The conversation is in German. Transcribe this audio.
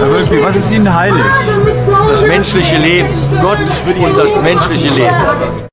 Herr Wölki, was ist Ihnen heilig? Das menschliche Leben. Gott und das menschliche Leben.